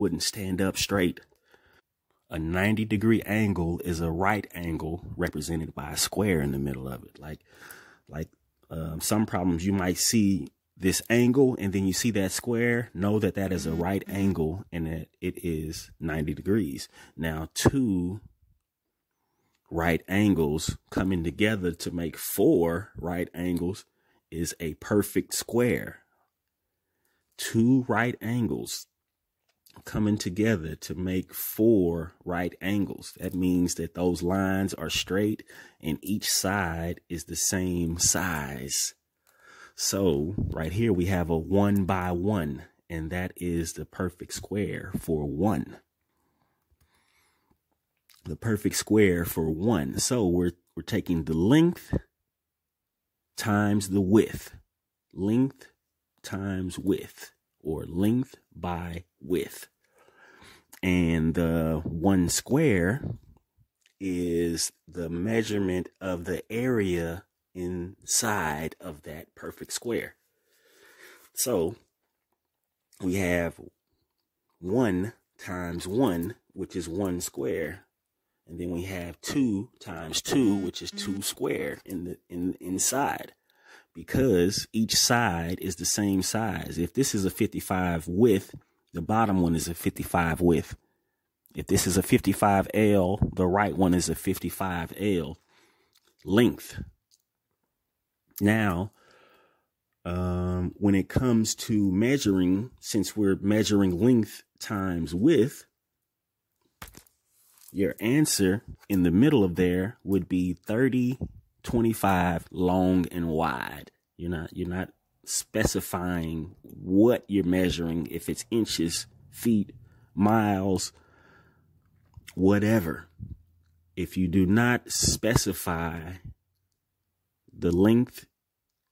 wouldn't stand up straight. A 90 degree angle is a right angle represented by a square in the middle of it. Like, like um, some problems you might see this angle and then you see that square, know that that is a right angle and that it is 90 degrees. Now, two right angles coming together to make four right angles is a perfect square. Two right angles coming together to make four right angles. That means that those lines are straight and each side is the same size. So right here we have a one by one and that is the perfect square for one. The perfect square for one. So we're, we're taking the length times the width. Length times width or length by width. And the one square is the measurement of the area inside of that perfect square. So we have one times one, which is one square. And then we have two times two, which is two square in the in inside because each side is the same size. If this is a 55 width, the bottom one is a 55 width. If this is a 55L, the right one is a 55L length. Now, um, when it comes to measuring, since we're measuring length times width, your answer in the middle of there would be 30 25 long and wide. You're not you're not specifying what you're measuring if it's inches, feet, miles, whatever. If you do not specify the length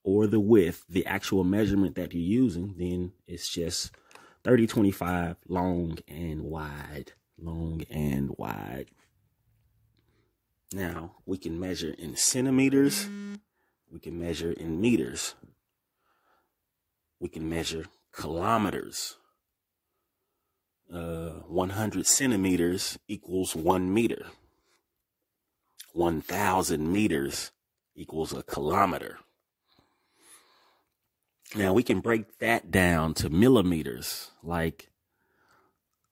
or the width, the actual measurement that you're using, then it's just 30, 25 long and wide, long and wide. Now we can measure in centimeters. We can measure in meters. We can measure kilometers. Uh, 100 centimeters equals one meter. 1,000 meters equals a kilometer. Now we can break that down to millimeters, like,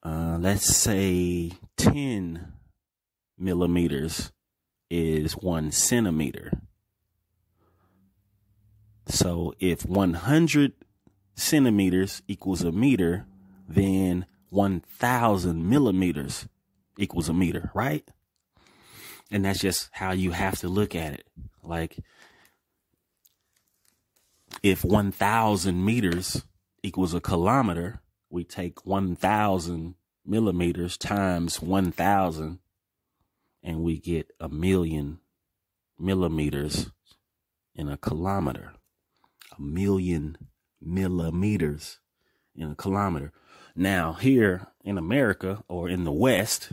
uh, let's say 10 millimeters is one centimeter. So if 100 centimeters equals a meter, then 1000 millimeters equals a meter, right? And that's just how you have to look at it. Like, if 1000 meters equals a kilometer, we take 1000 millimeters times 1000 and we get a million millimeters in a kilometer. A million millimeters in a kilometer. Now, here in America or in the West,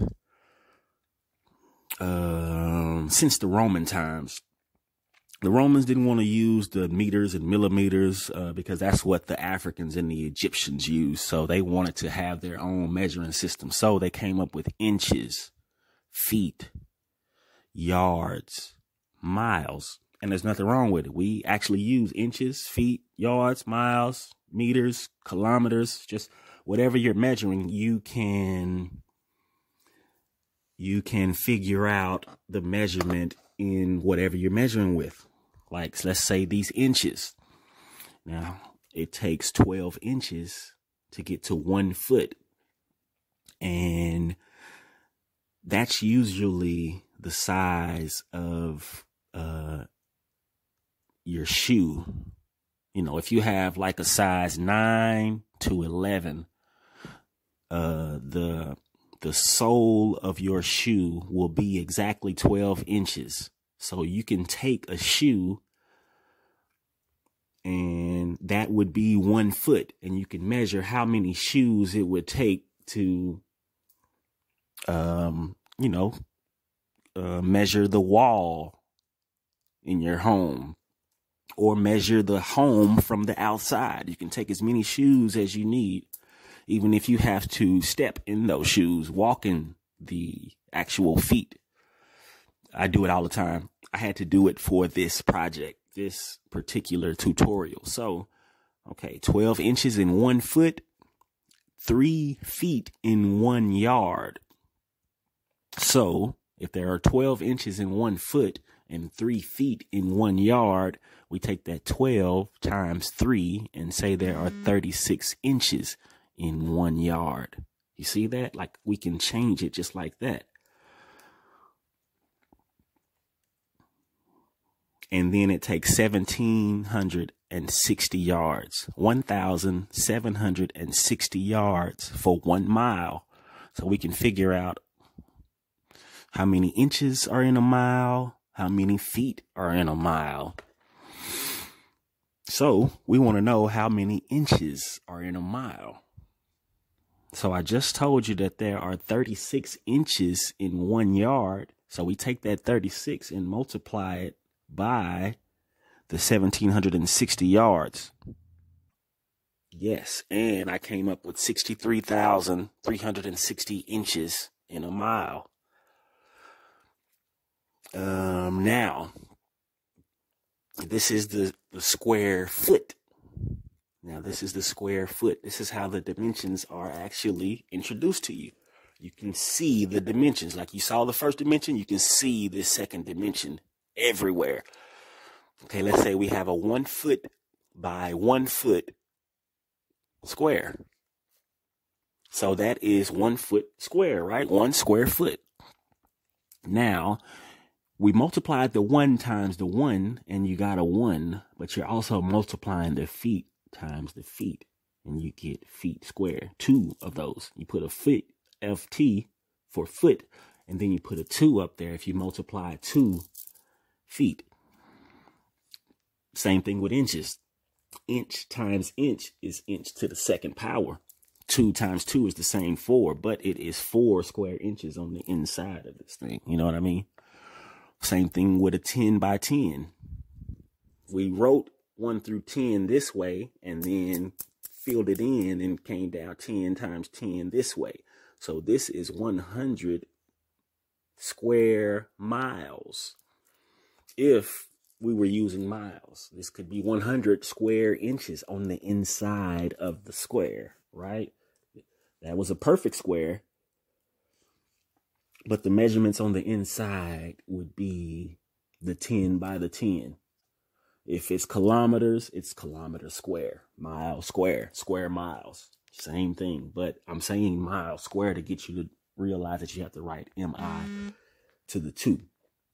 um, since the Roman times, the Romans didn't want to use the meters and millimeters uh, because that's what the Africans and the Egyptians used. So they wanted to have their own measuring system. So they came up with inches feet, yards, miles. And there's nothing wrong with it. We actually use inches, feet, yards, miles, meters, kilometers, just whatever you're measuring, you can you can figure out the measurement in whatever you're measuring with. Like let's say these inches. Now, it takes 12 inches to get to 1 foot. And that's usually the size of uh, your shoe. You know, if you have like a size 9 to 11, uh, the the sole of your shoe will be exactly 12 inches. So you can take a shoe and that would be one foot and you can measure how many shoes it would take to um, you know, uh, measure the wall in your home or measure the home from the outside. You can take as many shoes as you need even if you have to step in those shoes, walk in the actual feet. I do it all the time. I had to do it for this project, this particular tutorial. So, okay, 12 inches in one foot, three feet in one yard. So, if there are 12 inches in one foot and three feet in one yard, we take that 12 times three and say there are 36 inches in one yard. You see that? Like we can change it just like that. And then it takes 1,760 yards, 1,760 yards for one mile. So we can figure out how many inches are in a mile, how many feet are in a mile. So we want to know how many inches are in a mile. So I just told you that there are 36 inches in one yard. So we take that 36 and multiply it by the 1760 yards. Yes, and I came up with 63,360 inches in a mile. Um, now, this is the, the square foot. Now, this is the square foot. This is how the dimensions are actually introduced to you. You can see the dimensions. Like you saw the first dimension, you can see the second dimension everywhere. Okay, let's say we have a one foot by one foot square. So that is one foot square, right? One square foot. Now, we multiplied the one times the one and you got a one, but you're also multiplying the feet times the feet and you get feet square. Two of those. You put a foot, FT for foot, and then you put a two up there if you multiply two feet. Same thing with inches. Inch times inch is inch to the second power. Two times two is the same four, but it is four square inches on the inside of this thing. You know what I mean? Same thing with a 10 by 10. We wrote 1 through 10 this way and then filled it in and came down 10 times 10 this way. So this is 100 square miles. If we were using miles, this could be 100 square inches on the inside of the square, right? That was a perfect square but the measurements on the inside would be the 10 by the 10. If it's kilometers, it's kilometer square, mile square, square miles. Same thing, but I'm saying mile square to get you to realize that you have to write MI to the 2,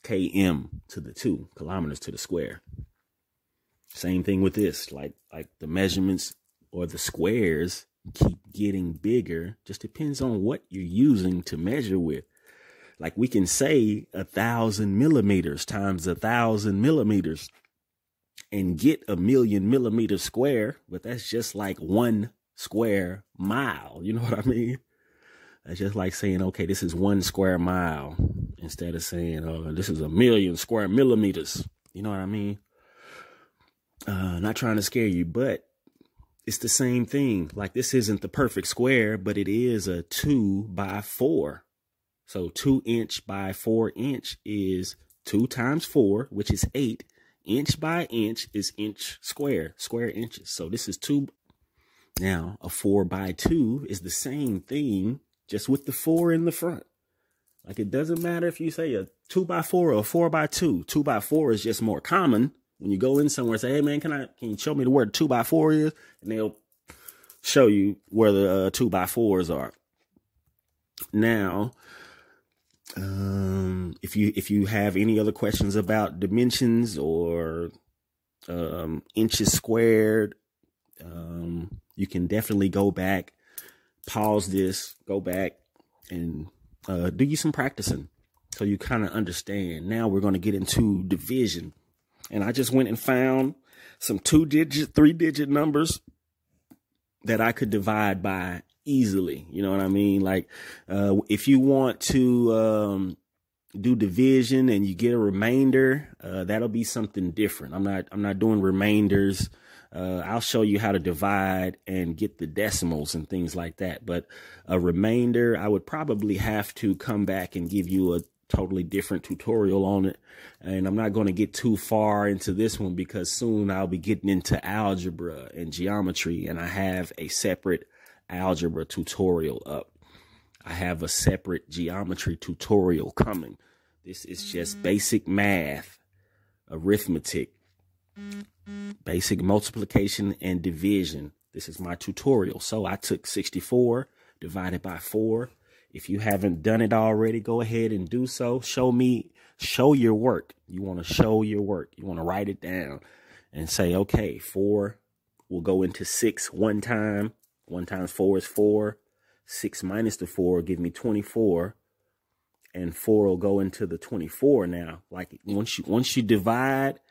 KM to the 2, kilometers to the square. Same thing with this, like like the measurements or the squares keep getting bigger. Just depends on what you're using to measure with. Like we can say a thousand millimeters times a thousand millimeters and get a million millimeters square, but that's just like one square mile. You know what I mean? That's just like saying, okay, this is one square mile instead of saying, oh, this is a million square millimeters. You know what I mean? Uh, not trying to scare you, but it's the same thing. Like this isn't the perfect square, but it is a two by four. So two inch by four inch is two times four, which is eight. Inch by inch is inch square, square inches. So this is two. Now a four by two is the same thing, just with the four in the front. Like it doesn't matter if you say a two by four or a four by two. Two by four is just more common. When you go in somewhere, and say, "Hey man, can I can you show me the the two by four is?" And they'll show you where the uh, two by fours are. Now, um, if you if you have any other questions about dimensions or um, inches squared, um, you can definitely go back, pause this, go back, and uh, do you some practicing so you kind of understand. Now we're going to get into division, and I just went and found some two digit, three digit numbers that I could divide by easily. You know what I mean? Like, uh, if you want to, um, do division and you get a remainder, uh, that'll be something different. I'm not, I'm not doing remainders. Uh, I'll show you how to divide and get the decimals and things like that. But a remainder, I would probably have to come back and give you a totally different tutorial on it. And I'm not going to get too far into this one because soon I'll be getting into algebra and geometry and I have a separate algebra tutorial up. I have a separate geometry tutorial coming. This is just mm. basic math, arithmetic, basic multiplication and division. This is my tutorial. So I took 64 divided by 4. If you haven't done it already, go ahead and do so. Show me, show your work. You want to show your work. You want to write it down and say, okay, 4 will go into 6 one time. 1 times 4 is 4. 6 minus the 4 give me 24 and 4 will go into the 24 now like once you once you divide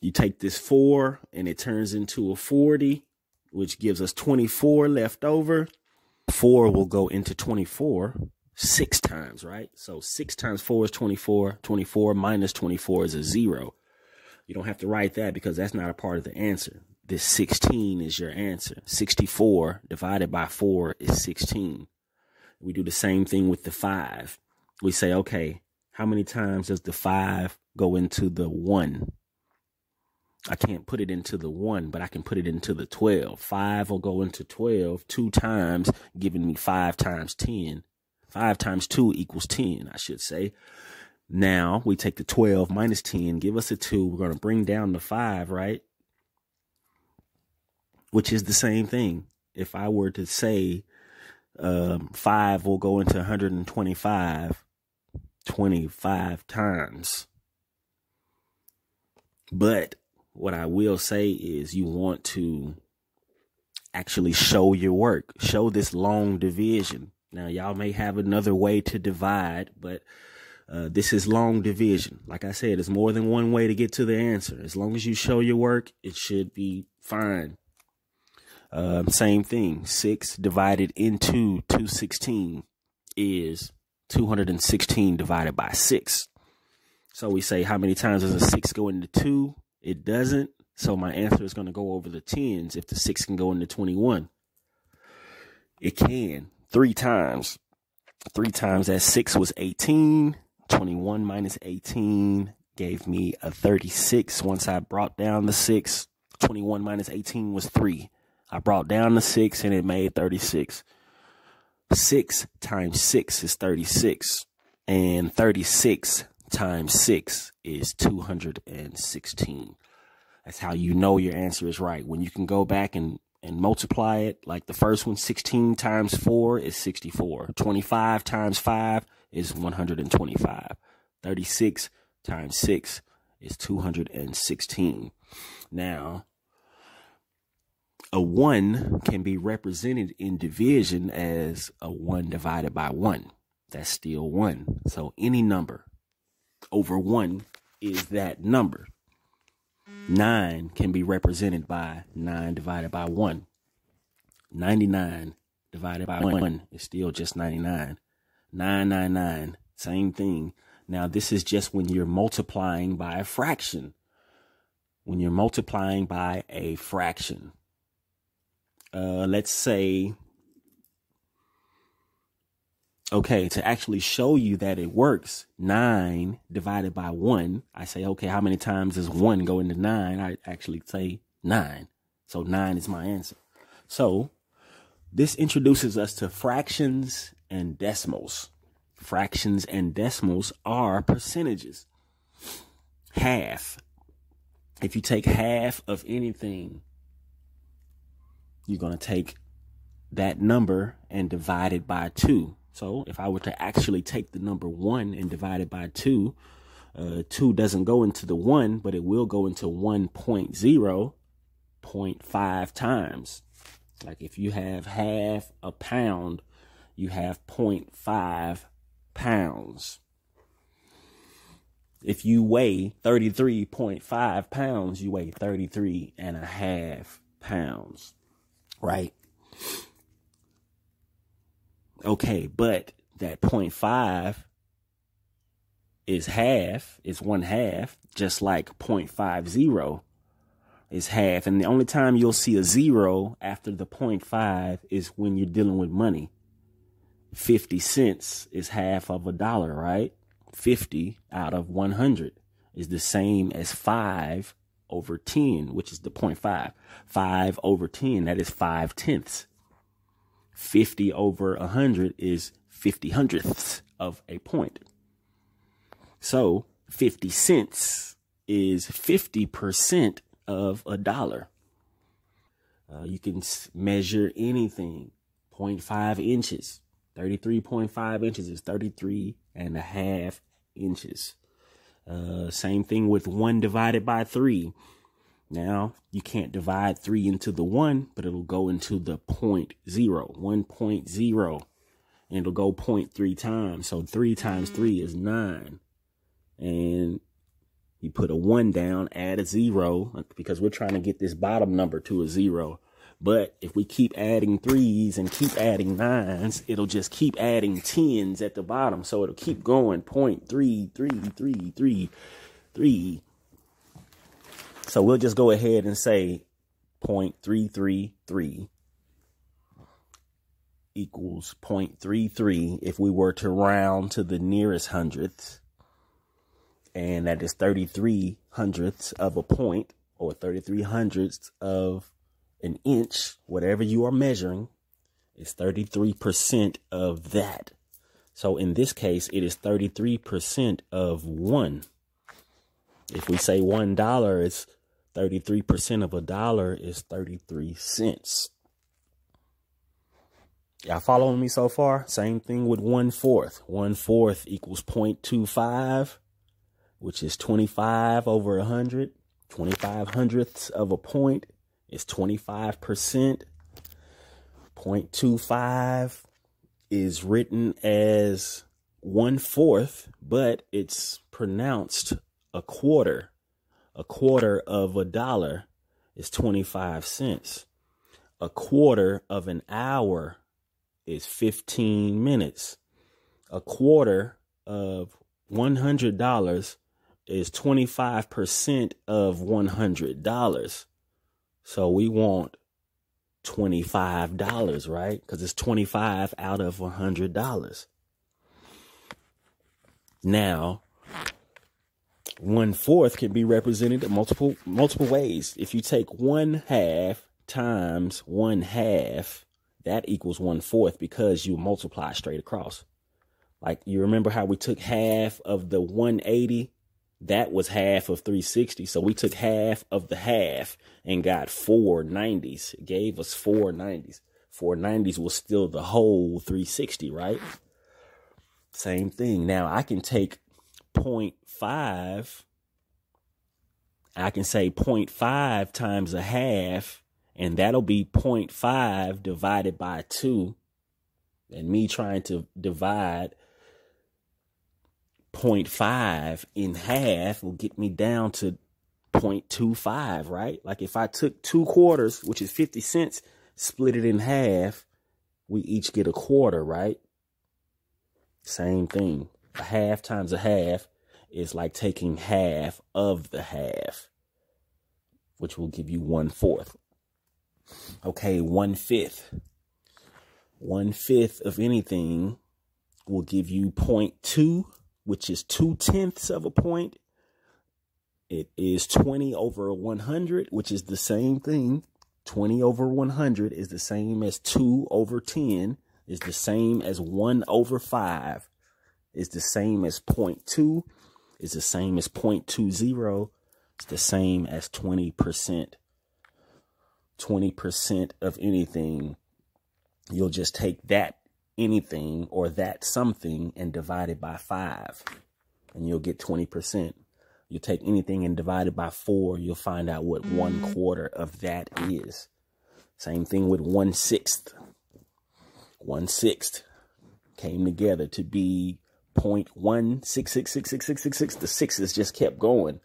you take this 4 and it turns into a 40, which gives us 24 left over. 4 will go into 24 six times, right? So 6 times 4 is 24. 24 minus 24 is a 0. You don't have to write that because that's not a part of the answer. This 16 is your answer. 64 divided by 4 is 16. We do the same thing with the 5. We say, okay, how many times does the 5 go into the 1? I can't put it into the one, but I can put it into the 12. Five will go into 12 two times, giving me five times 10. Five times two equals 10, I should say. Now we take the 12 minus 10, give us a two. We're going to bring down the five, right? Which is the same thing. If I were to say um, five will go into 125, 25 times. But what I will say is you want to actually show your work, show this long division. Now, y'all may have another way to divide, but uh, this is long division. Like I said, there's more than one way to get to the answer. As long as you show your work, it should be fine. Um, same thing. Six divided into 216 is 216 divided by six. So we say, how many times does a six go into two? It doesn't. So my answer is going to go over the tens if the six can go into 21. It can three times. Three times that six was 18. 21 minus 18 gave me a 36. Once I brought down the six, 21 minus 18 was three. I brought down the six and it made 36. Six times six is 36. And 36 times 6 is 216. That's how you know your answer is right. When you can go back and, and multiply it, like the first one, 16 times 4 is 64. 25 times 5 is 125. 36 times 6 is 216. Now, a 1 can be represented in division as a 1 divided by 1. That's still 1. So any number over 1 is that number. 9 can be represented by 9 divided by 1. 99 divided by 1 is still just 99. 999, same thing. Now, this is just when you're multiplying by a fraction. When you're multiplying by a fraction. Uh, let's say okay, to actually show you that it works, nine divided by one, I say, okay, how many times does one go into nine? I actually say nine. So nine is my answer. So this introduces us to fractions and decimals. Fractions and decimals are percentages. Half. If you take half of anything, you're going to take that number and divide it by two. So if I were to actually take the number one and divide it by two, uh, two doesn't go into the one, but it will go into 1.0, 0.5 times. Like if you have half a pound, you have 0.5 pounds. If you weigh 33.5 pounds, you weigh 33 and a half pounds, right? Okay, but that 0.5 is half, is one half, just like 0.50, is half. And the only time you'll see a zero after the 0.5 is when you're dealing with money. 50 cents is half of a dollar, right? 50 out of 100 is the same as 5 over 10, which is the 0.5. 5 over 10, that is 5 tenths. 50 over 100 is 50 hundredths of a point. So 50 cents is 50% of a dollar. Uh, you can measure anything 0.5 inches 33.5 inches is 33 and a half inches uh, same thing with 1 divided by 3 now you can't divide 3 into the 1 but it'll go into the point 0 1.0 and it'll go 0.3 times. So 3 times 3 is 9 and you put a one down, add a zero because we're trying to get this bottom number to a zero. But if we keep adding threes and keep adding nines, it'll just keep adding tens at the bottom. So it'll keep going point three, three, three, three, three. So we'll just go ahead and say point three, three, three equals 0.33 if we were to round to the nearest hundredths and that is 33 hundredths of a point or 33 hundredths of an inch, whatever you are measuring, is 33% of that. So in this case, it is 33% of one. If we say one dollar is 33% of a dollar is 33 cents. Y'all following me so far? Same thing with one fourth. One fourth equals 0.25 which is 25 over 100. 25 hundredths of a point is 25%. 0.25 is written as one fourth, but it's pronounced a quarter. A quarter of a dollar is 25 cents. A quarter of an hour is 15 minutes. A quarter of $100 is 25% of $100. So we want $25, right? Because it's 25 out of $100. Now, one fourth can be represented multiple multiple ways. If you take one half times one half, that equals one fourth because you multiply straight across. Like you remember how we took half of the 180 that was half of 360. So we took half of the half and got four 90s. It gave us four 90s. Four 90s was still the whole 360, right? Same thing. Now I can take 0.5. I can say 0.5 times a half, and that'll be 0.5 divided by 2. And me trying to divide 0.5 in half will get me down to 0.25, right? Like if I took two quarters, which is 50 cents, split it in half, we each get a quarter, right? Same thing. A half times a half is like taking half of the half, which will give you one fourth. Okay, one fifth. One fifth of anything will give you 0.2 which is two tenths of a point. It is 20 over 100, which is the same thing. 20 over 100 is the same as 2 over 10, is the same as 1 over 5, is the same as 0.2, is the same as 0.20, it's the same as 20%. 20% of anything, you'll just take that anything or that something and divide it by five, and you'll get 20%. You take anything and divide it by four, you'll find out what one mm-hmm. quarter of that is. Same thing with one sixth. One sixth came together to be point one six six six six six six six. The sixes just kept going.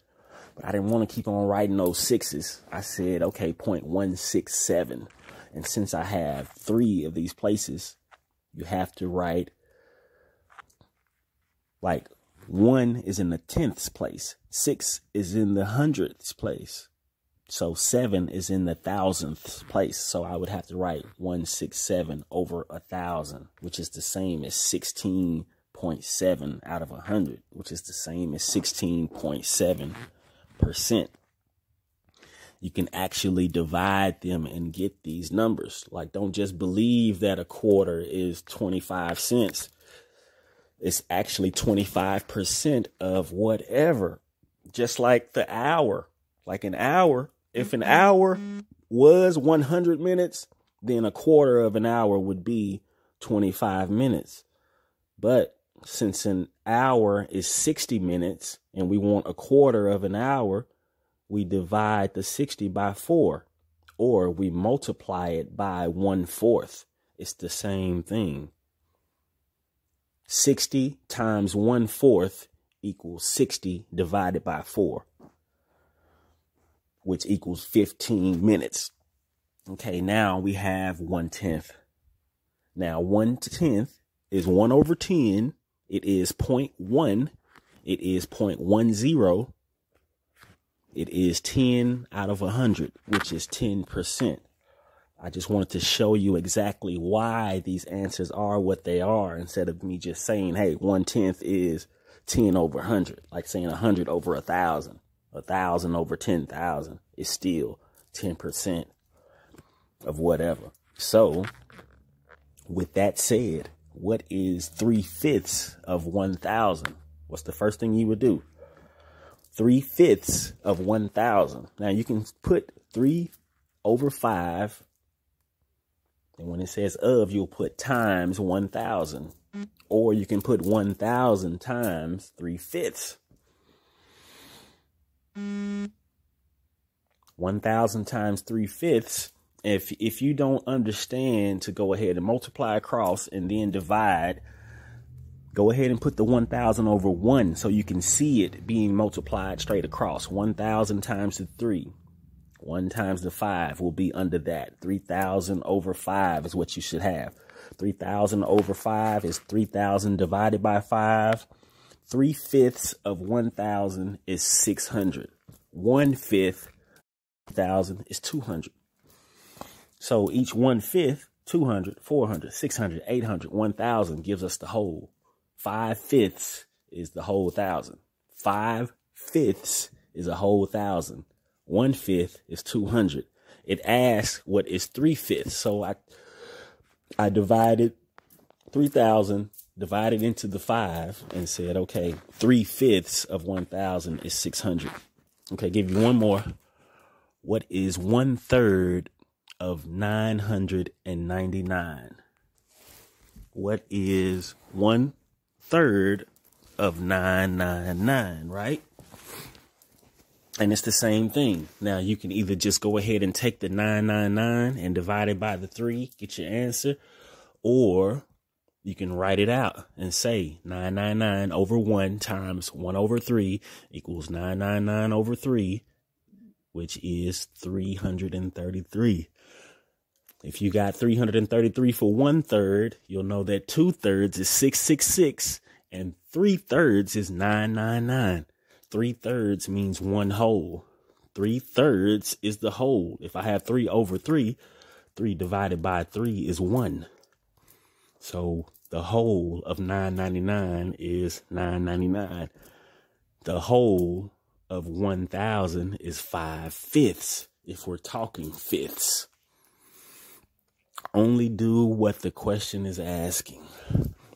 But I didn't want to keep on writing those sixes. I said, okay, point one six seven. And since I have three of these places, you have to write like one is in the tenths place, six is in the hundredths place, So seven is in the thousandth place. So I would have to write 167 over a thousand, which is the same as 16.7 out of a hundred, which is the same as 16.7%. You can actually divide them and get these numbers. Like, don't just believe that a quarter is 25 cents. It's actually 25% of whatever. Just like the hour. Like an hour if an mm-hmm. hour was 100 minutes, then a quarter of an hour would be 25 minutes. But since an hour is 60 minutes and we want a quarter of an hour, we divide the 60 by four or we multiply it by one fourth. It's the same thing. 60 times one fourth equals 60 divided by four which equals 15 minutes. Okay, now we have one tenth. Now one tenth is one over 10. It is 0.1. It is 0.10. It is 10 out of 100, which is 10%. I just wanted to show you exactly why these answers are what they are instead of me just saying, hey, one tenth is 10 over 100, like saying 100 over a 1,000 a thousand over ten thousand is still ten percent of whatever. So, with that said, what is three fifths of one thousand? What's the first thing you would do? Three fifths of one thousand. Now you can put three over five, and when it says of, you'll put times one thousand, or you can put one thousand times three fifths. 1,000 times 3 fifths. If, if you don't understand to go ahead and multiply across and then divide, go ahead and put the 1,000 over 1 so you can see it being multiplied straight across. 1,000 times the 3. 1 times the 5 will be under that. 3,000 over 5 is what you should have. 3,000 over 5 is 3,000 divided by 5 three fifths of 1,000 is 600. One fifth thousand is 200. So each one fifth, 200, 400, 600, 800, 1,000 gives us the whole. Five fifths is the whole thousand. Five fifths is a whole thousand. One fifth is 200. It asks what is three fifths. So I, I divided 3,000 divided into the five and said, okay, three fifths of 1,000 is 600. Okay, give you one more. What is one third of 999? What is one third of 999, right? And it's the same thing. Now you can either just go ahead and take the 999 and divide it by the three, get your answer, or you can write it out and say 999 over 1 times 1 over 3 equals 999 over 3, which is 333. If you got 333 for one third, you'll know that two thirds is 666 and three thirds is 999. Three thirds means one whole. Three thirds is the whole. If I have three over three, three divided by three is one. So the whole of 999 is 999. The whole of 1000 is five fifths if we're talking fifths. Only do what the question is asking.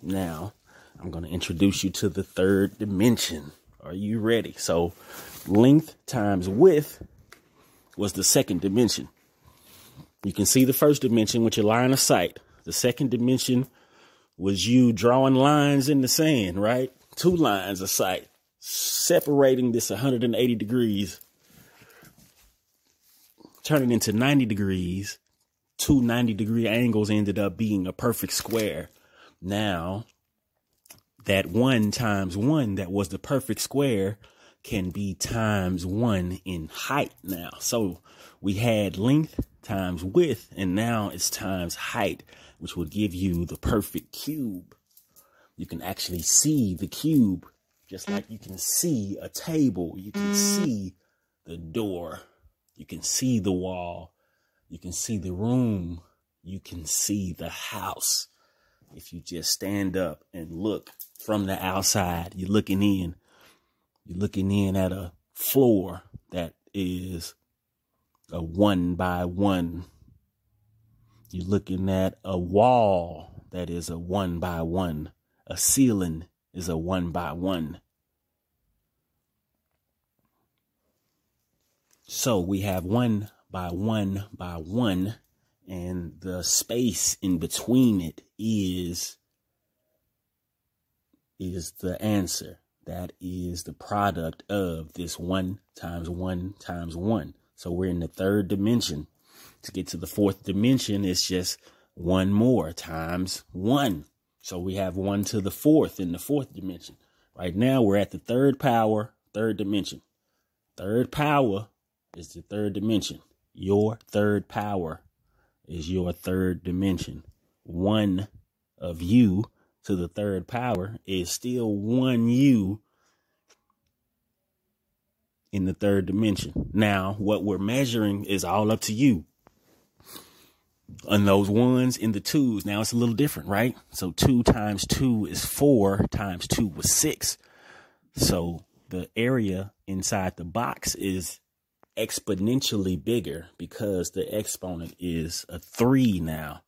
Now, I'm going to introduce you to the third dimension. Are you ready? So, length times width was the second dimension. You can see the first dimension with your line of sight. The second dimension was you drawing lines in the sand, right? Two lines of sight separating this 180 degrees, turning into 90 degrees. Two 90 degree angles ended up being a perfect square. Now, that one times one that was the perfect square can be times one in height now. So we had length times width, and now it's times height which will give you the perfect cube. You can actually see the cube, just like you can see a table. You can see the door. You can see the wall. You can see the room. You can see the house. If you just stand up and look from the outside, you're looking in. You're looking in at a floor that is a one by one. You're looking at a wall that is a one by one. A ceiling is a one by one. So we have one by one by one, and the space in between it is is the answer. That is the product of this one times one times one. So we're in the third dimension. To get to the fourth dimension, it's just one more times one. So we have one to the fourth in the fourth dimension. Right now, we're at the third power, third dimension. Third power is the third dimension. Your third power is your third dimension. One of you to the third power is still one you in the third dimension. Now, what we're measuring is all up to you. On those ones in the twos, now it's a little different, right? So two times two is four, times two was six. So the area inside the box is exponentially bigger because the exponent is a three now.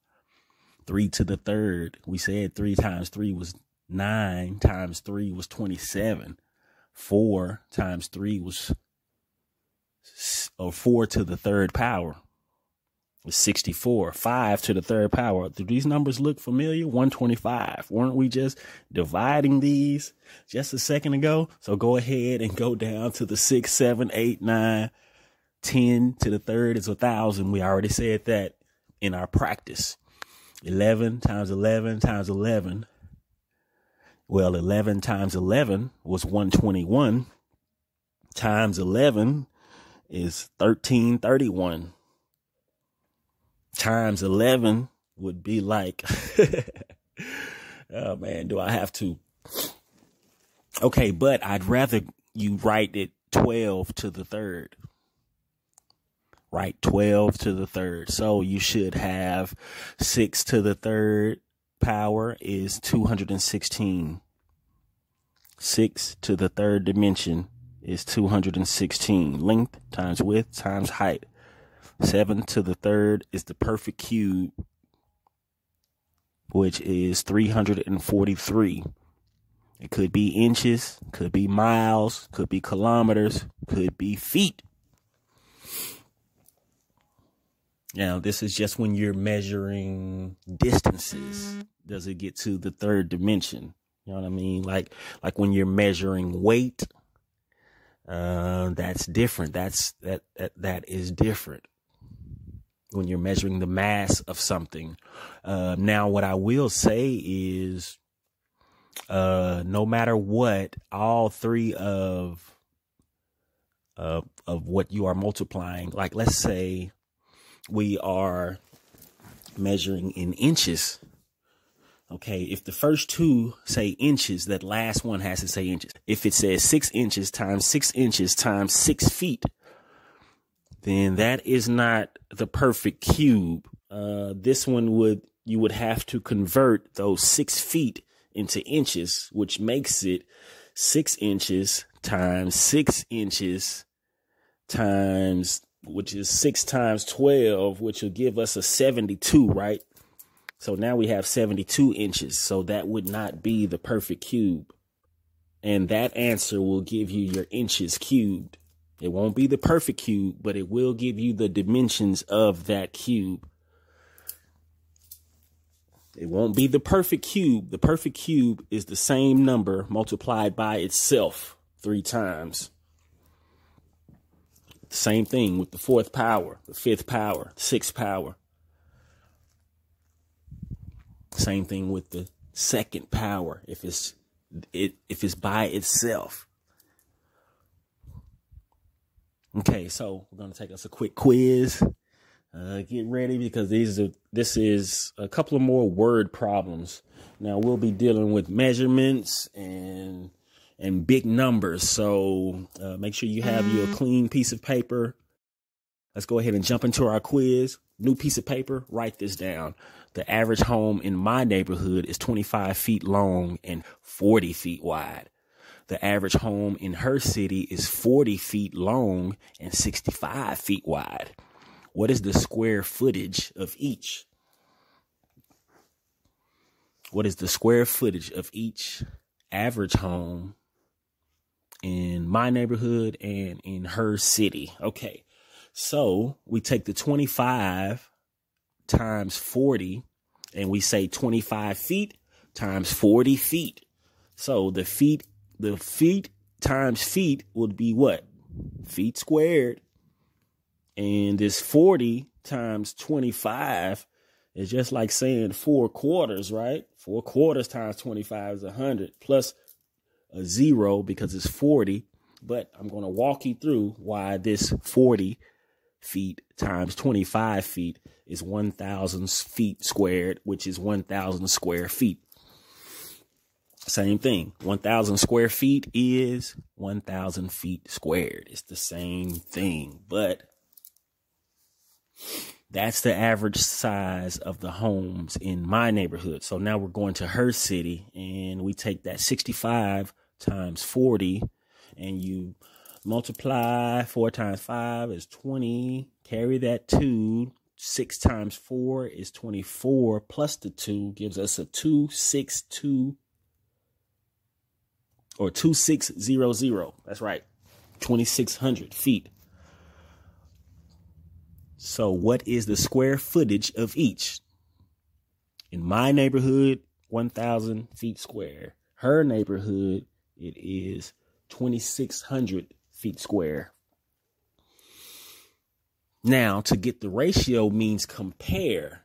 Three to the third. We said three times three was nine, times three was 27. Four times three was, or four to the third power was 64. Five to the third power. Do these numbers look familiar? 125. Weren't we just dividing these just a second ago? So go ahead and go down to the six, seven, eight, nine, 10 to the third is a thousand. We already said that in our practice. 11 times 11 times 11. Well, 11 times 11 was 121 times 11 is 1331 times 11 would be like oh man do i have to okay but i'd rather you write it 12 to the third right? 12 to the third. So you should have 6 to the third power is 216. 6 to the third dimension is 216. Length times width times height. 7 to the third is the perfect cube, which is 343. It could be inches, could be miles, could be kilometers, could be feet. Now, this is just when you're measuring distances. Does it get to the third dimension? You know what I mean? Like, like when you're measuring weight, uh, that's different. That's, that, that, that is different when you're measuring the mass of something. Uh, now, what I will say is, uh, no matter what, all three of, uh, of what you are multiplying, like let's say we are measuring in inches. Okay, if the first two say inches, that last one has to say inches. If it says six inches times six inches times six feet, then that is not the perfect cube. Uh, this one would, you would have to convert those six feet into inches, which makes it six inches times six inches times which is six times 12, which will give us a 72, right? So now we have 72 inches. So that would not be the perfect cube. And that answer will give you your inches cubed. It won't be the perfect cube, but it will give you the dimensions of that cube. It won't be the perfect cube. The perfect cube is the same number multiplied by itself three times. Same thing with the fourth power, the fifth power, sixth power. Same thing with the second power if it's it if it's by itself. Okay, so we're gonna take us a quick quiz. Uh, get ready because these are this is a couple of more word problems. Now we'll be dealing with measurements and and big numbers. So uh, make sure you have your mm-hmm. clean piece of paper Let's go ahead and jump into our quiz. New piece of paper, write this down. The average home in my neighborhood is 25 feet long and 40 feet wide. The average home in her city is 40 feet long and 65 feet wide. What is the square footage of each? What is the square footage of each average home in my neighborhood and in her city? Okay. So we take the 25 times 40 and we say 25 feet times 40 feet. So the feet, the feet times feet would be what? Feet squared. And this 40 times 25 is just like saying four quarters, right? Four quarters times 25 is 100 plus a zero because it's 40. But I'm going to walk you through why this 40 feet times 25 feet is 1,000 feet squared, which is 1,000 square feet. Same thing. 1,000 square feet is 1,000 feet squared. It's the same thing, but that's the average size of the homes in my neighborhood. So now we're going to her city and we take that 65 times 40 and you multiply four times five is 20. Carry that two. Six times four is 24 plus the two gives us a 262 or 2600. That's right. 2600 feet. So, what is the square footage of each? In my neighborhood, 1,000 feet square. Her neighborhood, it is 2,600 feet square. Now, to get the ratio means compare.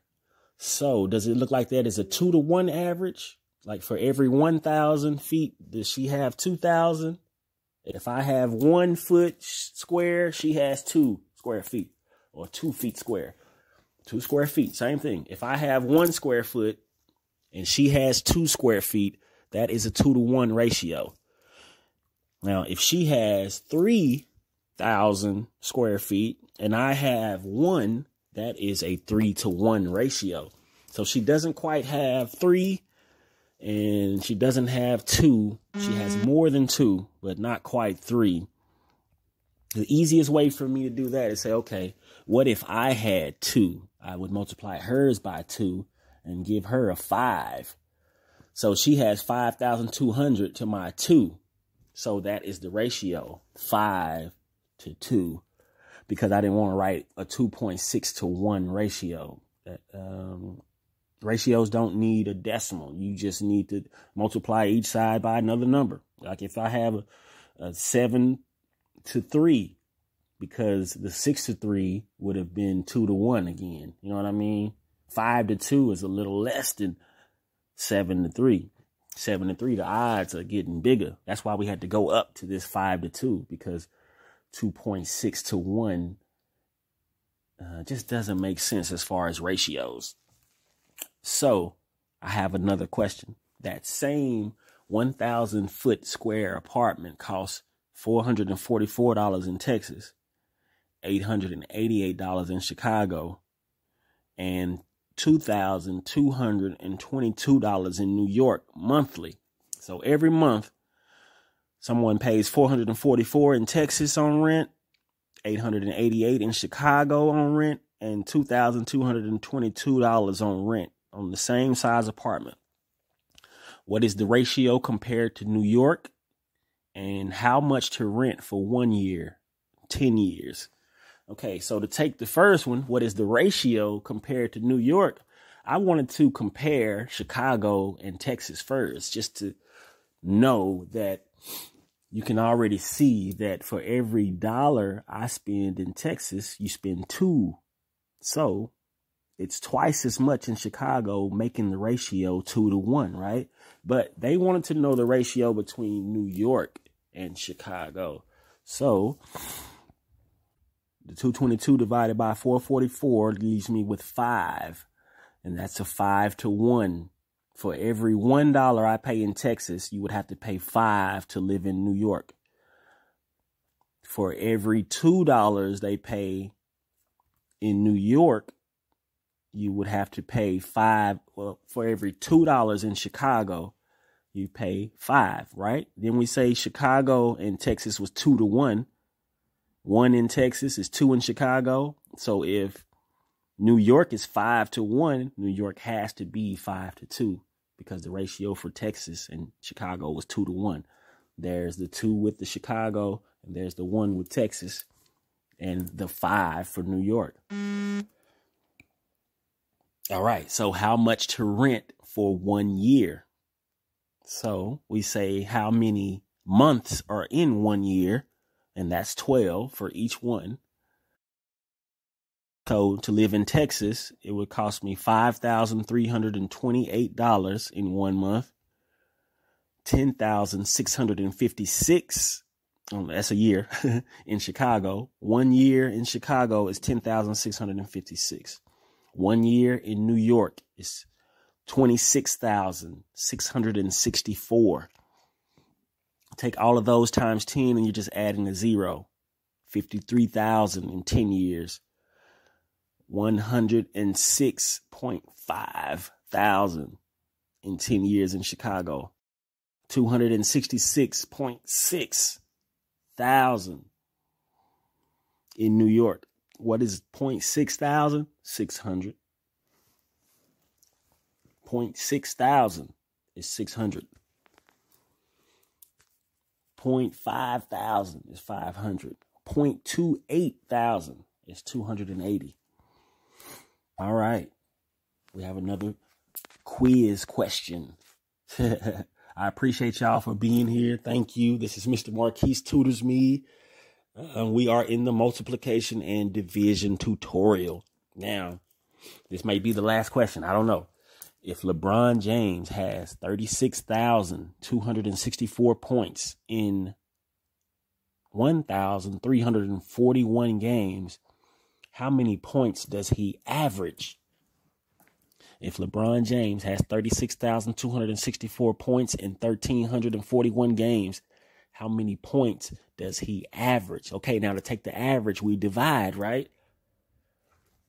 So, does it look like that is a two to one average? Like for every 1,000 feet, does she have 2,000? If I have one foot square, she has two square feet or two feet square. Two square feet, same thing. If I have one square foot and she has two square feet, that is a two to one ratio. Now, if she has 3,000 square feet and I have one, that is a three to one ratio. So she doesn't quite have three and she doesn't have two. She has mm-hmm. more than two, but not quite three. The easiest way for me to do that is say, okay, what if I had two? I would multiply hers by two and give her a five. So she has 5,200 to my two. So that is the ratio five to two because I didn't want to write a 2.6 to one ratio. That, um, ratios don't need a decimal. You just need to multiply each side by another number. Like if I have a, a seven to three, because the six to three would have been two to one again. You know what I mean? Five to two is a little less than seven to three seven to three, the odds are getting bigger. That's why we had to go up to this five to two because 2.6 to one uh, just doesn't make sense as far as ratios. So I have another question. That same 1,000 foot square apartment costs $444 in Texas, $888 in Chicago, and $2,222 in New York monthly. So every month, someone pays 444 in Texas on rent, 888 in Chicago on rent, and $2,222 on rent on the same size apartment. What is the ratio compared to New York? And how much to rent for one year, 10 years? Okay, so to take the first one, what is the ratio compared to New York? I wanted to compare Chicago and Texas first, just to know that you can already see that for every dollar I spend in Texas, you spend two. So it's twice as much in Chicago, making the ratio two to one, right? But they wanted to know the ratio between New York and Chicago. So the 222 divided by 444 leaves me with five. And that's a five to one. For every one dollar I pay in Texas, you would have to pay five to live in New York. For every two dollars they pay In New York, you would have to pay five. Well, for every two dollars in Chicago, you pay five, right? Then we say Chicago and Texas was two to one. One in Texas is two in Chicago. So if New York is five to one, New York has to be five to two because the ratio for Texas and Chicago was two to one. There's the two with the Chicago, and there's the one with Texas, and the five for New York. All right, so how much to rent for one year? So we say how many months are in one year, and that's 12 for each one. So to live in Texas, it would cost me $5,328 in one month, 10,656 um, that's a year in Chicago. One year in Chicago is 10,656. One year in New York is 26,664. Take all of those times 10 and you're just adding a zero. 53,000 in 10 years. 106.5 thousand in 10 years in Chicago. 266.6 thousand in New York. What is 0.6 thousand? 600. 0.6 thousand is 600. 0.5 thousand is 500. 0.28 thousand is 280. All right. We have another quiz question. I appreciate y'all for being here. Thank you. This is Mr. Marquis Tutors Me. Uh, we are in the multiplication and division tutorial. Now, this may be the last question. I don't know if LeBron James has 36,264 points in 1,341 games, how many points does he average? If LeBron James has 36,264 points in 1,341 games, how many points does he average? Okay, now to take the average, we divide, right?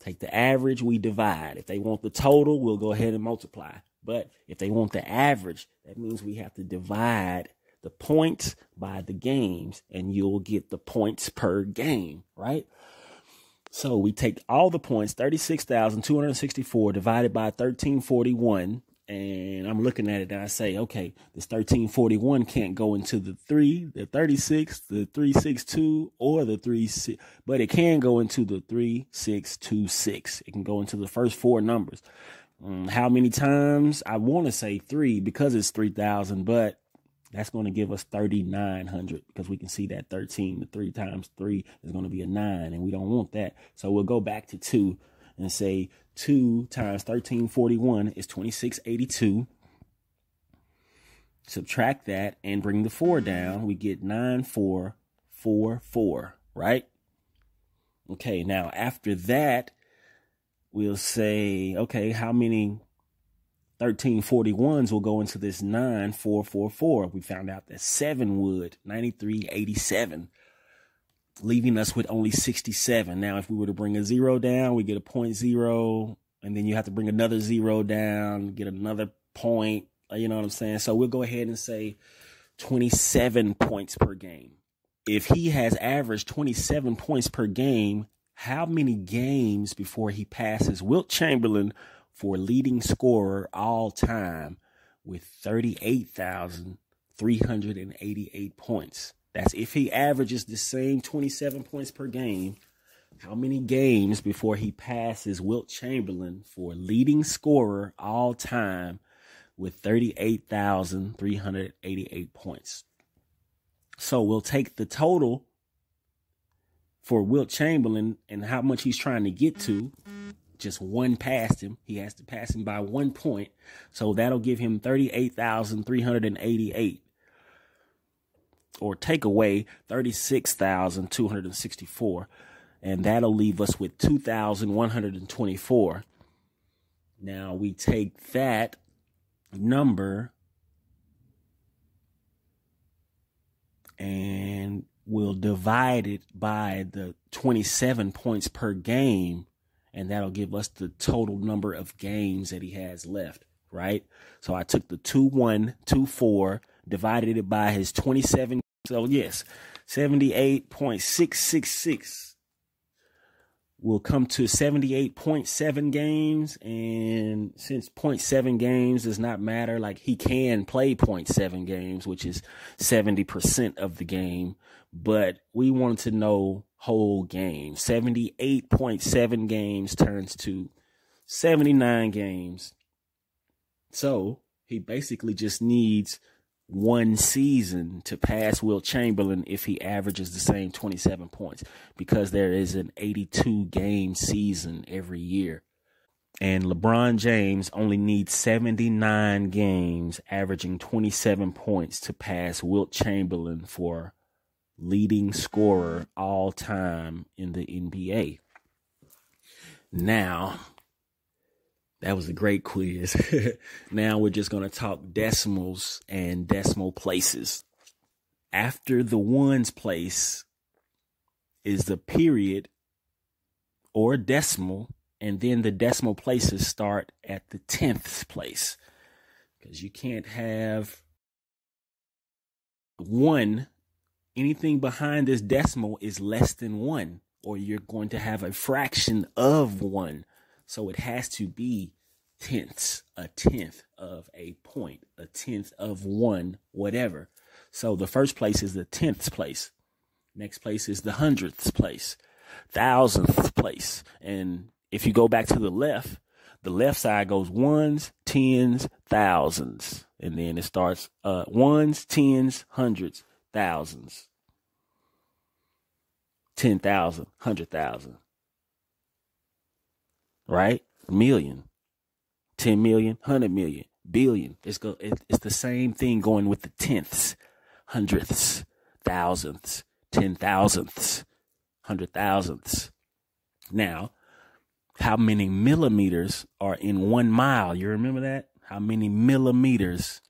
Take the average, we divide. If they want the total, we'll go ahead and multiply. But if they want the average, that means we have to divide the points by the games and you'll get the points per game, right? So we take all the points, 36,264 divided by 1341 and I'm looking at it and I say, okay, this 1341 can't go into the 3, the 36, the 362, or the 3, but it can go into the 3626. It can go into the first four numbers. Um, how many times? I want to say 3 because it's 3000, but that's going to give us 3900 because we can see that 13 the 3 times 3 is going to be a 9 and we don't want that. So we'll go back to 2 and say 2 times 1341 is 2682. Subtract that and bring the 4 down. We get 9444, right? Okay, now after that, we'll say, okay, how many 1341s will go into this 9444? We found out that 7 would, 9387 leaving us with only 67. Now, if we were to bring a zero down, we get a point zero, and then you have to bring another zero down, get another point. You know what I'm saying? So we'll go ahead and say 27 points per game. If he has averaged 27 points per game, how many games before he passes Wilt Chamberlain for leading scorer all time with 38,388 points? That's if he averages the same 27 points per game. How many games before he passes Wilt Chamberlain for leading scorer all time with 38,388 points? So we'll take the total for Wilt Chamberlain and how much he's trying to get to. Just one past him. He has to pass him by one point. So that'll give him 38,388 or take away 36,264 and that'll leave us with 2,124. Now we take that number and we'll divide it by the 27 points per game and that'll give us the total number of games that he has left, right? So I took the 2 1, 2 4, divided it by his 27. So, yes, 78.666 will come to 78.7 games. And since 0.7 games does not matter, like he can play 0.7 games, which is 70% of the game. But we wanted to know whole game. 78.7 games turns to 79 games. So he basically just needs one season to pass Wilt Chamberlain if he averages the same 27 points because there is an 82 game season every year. And LeBron James only needs 79 games, averaging 27 points to pass Wilt Chamberlain for leading scorer all time in the NBA. Now, that was a great quiz. now we're just going to talk decimals and decimal places. After the ones place is the period or decimal, and then the decimal places start at the tenths place. Because you can't have one, anything behind this decimal is less than one, or you're going to have a fraction of one. So it has to be tenths, a tenth of a point, a tenth of one, whatever. So the first place is the tenths place. Next place is the hundredths place, thousandth place. And if you go back to the left, the left side goes ones, tens, thousands. And then it starts uh, ones, tens, hundreds, thousands. 10,000, 100,000 right? Million, 10 million, 100 million, billion. It's go, it's the same thing going with the tenths, hundredths, thousandths, ten thousandths, hundred thousandths. Now, how many millimeters are in one mile? You remember that? How many millimeters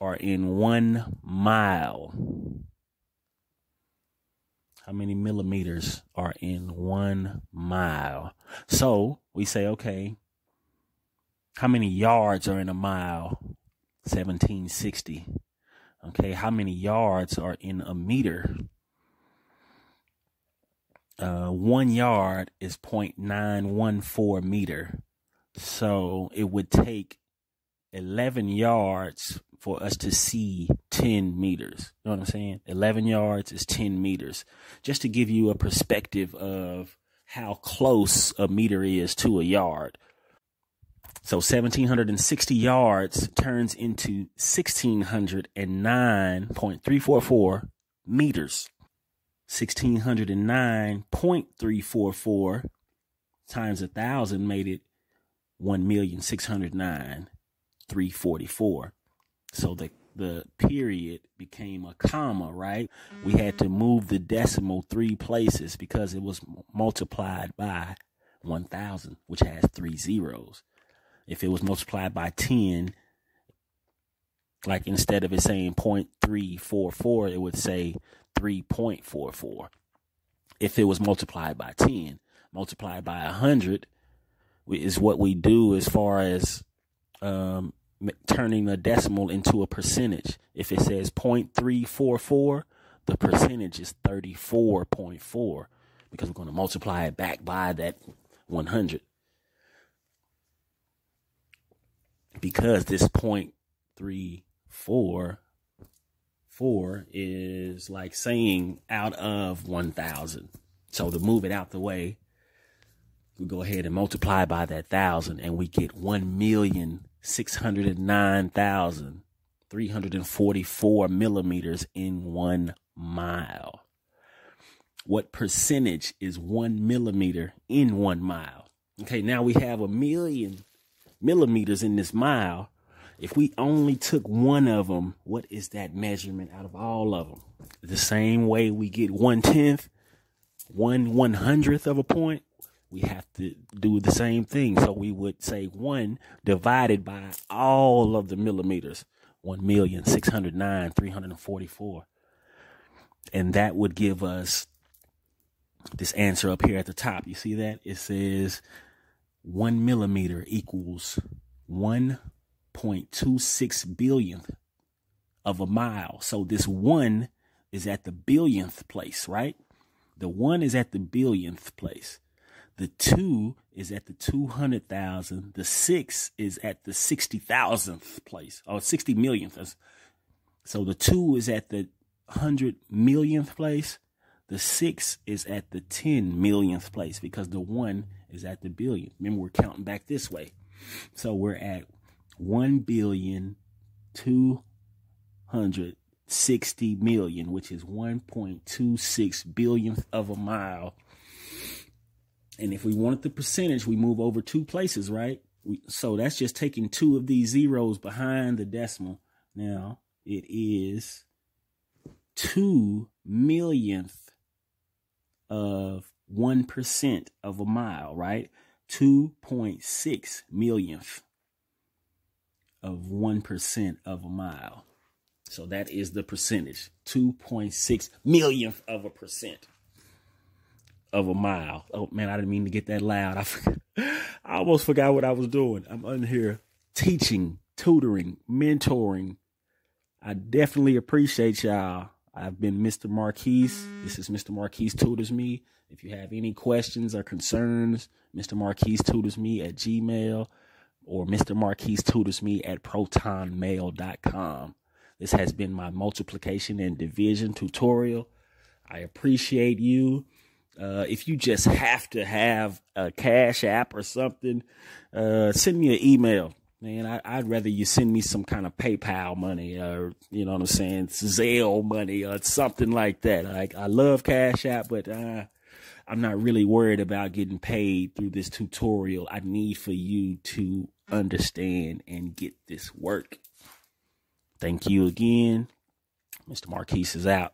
are in one mile? How many millimeters are in one mile. So we say, okay, how many yards are in a mile? 1760. Okay, how many yards are in a meter? Uh, one yard is 0.914 meter. So it would take 11 yards for us to see 10 meters. You know what I'm saying? 11 yards is 10 meters. Just to give you a perspective of how close a meter is to a yard. So 1760 yards turns into 1609.344 meters. 1609.344 times a thousand made it 1,609,344. So the the period became a comma, right? We had to move the decimal three places because it was multiplied by 1000, which has three zeros. If it was multiplied by 10, like instead of it saying 0.344, it would say 3.44. If it was multiplied by 10, multiplied by 100 is what we do as far as um, turning a decimal into a percentage. If it says 0.344, the percentage is 34.4 because we're going to multiply it back by that 100. Because this 0.344 is like saying out of 1,000. So to move it out the way, we go ahead and multiply by that thousand and we get 1 million 609,344 millimeters in one mile. What percentage is one millimeter in one mile? Okay, now we have a million millimeters in this mile. If we only took one of them, what is that measurement out of all of them? The same way we get one tenth, one one hundredth of a point, we have to do the same thing. So we would say one divided by all of the millimeters, 1,609,344. And that would give us this answer up here at the top. You see that? It says one millimeter equals 1.26 billionth of a mile. So this one is at the billionth place, right? The one is at the billionth place. The two is at the 200,000. The six is at the 60,000th place or 60 millionth. So the two is at the 100 millionth place. The six is at the 10 millionth place because the one is at the billion. Remember, we're counting back this way. So we're at 1 billion 260 million, which is 1.26 billionth of a mile and if we wanted the percentage, we move over two places, right? We, so that's just taking two of these zeros behind the decimal. Now it is two millionth of 1% of a mile, right? 2.6 millionth of 1% of a mile. So that is the percentage 2.6 millionth of a percent of a mile. Oh man, I didn't mean to get that loud. I I almost forgot what I was doing. I'm on here teaching, tutoring, mentoring. I definitely appreciate y'all. I've been Mr. Marquis. This is Mr. Marquis Tutors Me. If you have any questions or concerns, Mr. Marquis Tutors Me at Gmail or Mr. Marquis Tutors Me at protonmail.com. This has been my multiplication and division tutorial. I appreciate you. Uh, if you just have to have a cash app or something, uh, send me an email. Man, I, would rather you send me some kind of PayPal money or, you know what I'm saying, Zelle money or something like that. Like, I love Cash App, but uh, I'm not really worried about getting paid through this tutorial. I need for you to understand and get this work. Thank you again. Mr. Marquis is out.